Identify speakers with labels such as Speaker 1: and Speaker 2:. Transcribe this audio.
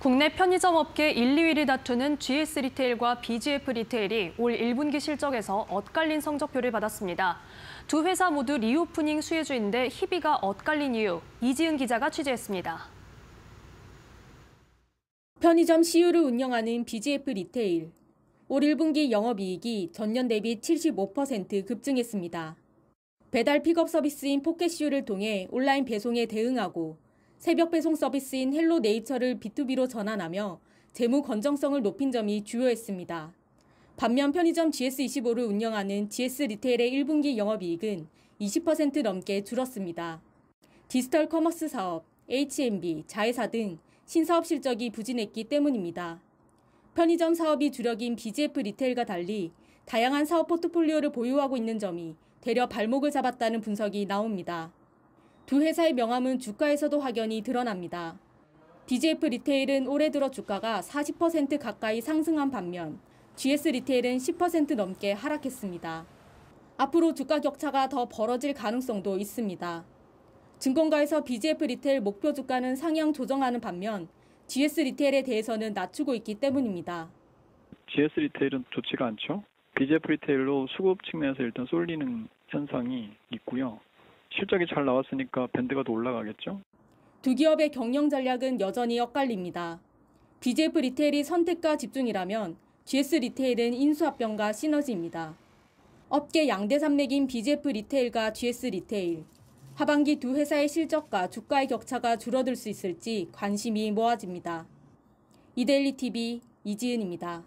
Speaker 1: 국내 편의점 업계 1, 2위를 다투는 GS 리테일과 BGF 리테일이 올 1분기 실적에서 엇갈린 성적표를 받았습니다. 두 회사 모두 reopening 수혜주인데 희비가 엇갈린 이유, 이지은 기자가 취재했습니다.
Speaker 2: 편의점 CU를 운영하는 BGF 리테일. 올 1분기 영업이익이 전년 대비 75% 급증했습니다. 배달 픽업 서비스인 포켓CU를 통해 온라인 배송에 대응하고 새벽 배송 서비스인 헬로 네이처를 B2B로 전환하며 재무 건전성을 높인 점이 주효했습니다. 반면 편의점 GS25를 운영하는 GS 리테일의 1분기 영업이익은 20% 넘게 줄었습니다. 디지털 commerce 사업, H&B, 자회사 등 신사업 실적이 부진했기 때문입니다. 편의점 사업이 주력인 BGF 리테일과 달리 다양한 사업 포트폴리오를 보유하고 있는 점이 되려 발목을 잡았다는 분석이 나옵니다. 두 회사의 명암은 주가에서도 확연히 드러납니다. BGF 리테일은 올해 들어 주가가 40% 가까이 상승한 반면 GS 리테일은 10% 넘게 하락했습니다. 앞으로 주가 격차가 더 벌어질 가능성도 있습니다. 증권가에서 BGF 리테일 목표 주가는 상향 조정하는 반면 GS 리테일에 대해서는 낮추고 있기 때문입니다.
Speaker 3: GS 리테일은 좋지가 않죠. BGF 리테일로 수급 측면에서 일단 쏠리는 현상이 있고요. 실적이 잘 나왔으니까 밴드가 더 올라가겠죠?
Speaker 2: 두 기업의 경영 전략은 여전히 엇갈립니다. BGF 리테일이 선택과 집중이라면 GS 리테일은 인수합병과 시너지입니다. 업계 양대 산맥인 BGF 리테일과 GS 리테일. 하반기 두 회사의 실적과 주가의 격차가 줄어들 수 있을지 관심이 모아집니다. 이데일리 TV 이지은입니다.